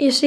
you see